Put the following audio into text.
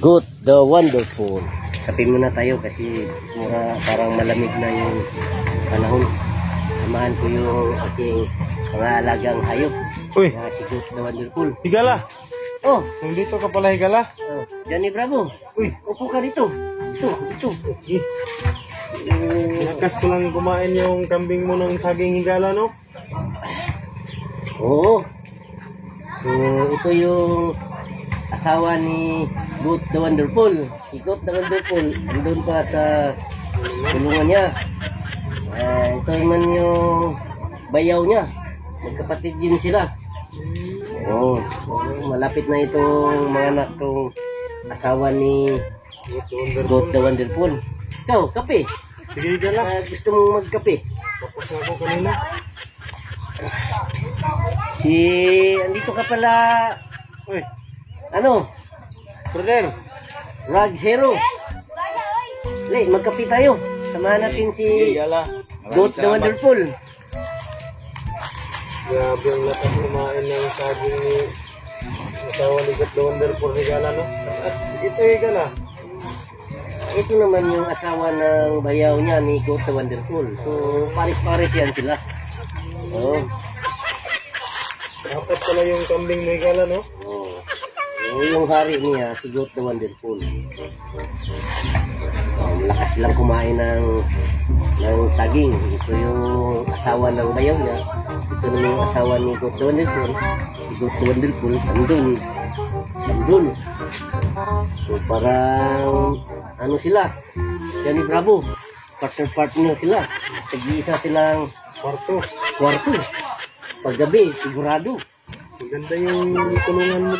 Good, the wonderful. Kape muna tayo kasi mura, parang malamig na yung panahon. Samahan ko yung aking mga alagang hayop. Uy, Na si Good, the wonderful. higala. Oh, Nandito ka pala higala. oh Johnny Bravo. Uy, Upo ka dito. Ito, ito. nakas ko lang kumain yung kambing mo ng saging higala, no? Oo. So, ito yung asawa ni Good the Wonderful. Si Good the Wonderful, andun pa sa tulungan niya. Ah, ito naman yung bayaw niya. Magkapatid din sila. Oo. malapit na itong mga anak tong asawa ni Good the Wonderful. Ikaw, kape. Sige, higala. Ah, gusto mong magkape? Tapos na ako kanina. Si, andito ka pala, Uy, ano, brother. Rag Hero. Le, magkape tayo. Samahan natin si. Goat the Wonderful. Grabe ang lakas kumain ng saging ni asawa ni God the Wonderful higala, no? At ito higala. Ito naman yung asawa ng bayaw niya ni Goat the Wonderful. So, pares-pares yan sila. Oo. Dapat pala yung kambing mo higala, no? Oh. Yung hari niya, si Goat the Wonderful. Oh, lakas lang kumain ng ng saging. Ito yung asawa ng bayaw niya. Ito naman yung asawa ni Goat the Wonderful. Si Goat the Wonderful, andun. Andun. So parang ano sila? Johnny Bravo. Partner-partner sila. Tag-iisa silang Kwarto. kwarto. Paggabi, sigurado. Maganda yung kulungan mo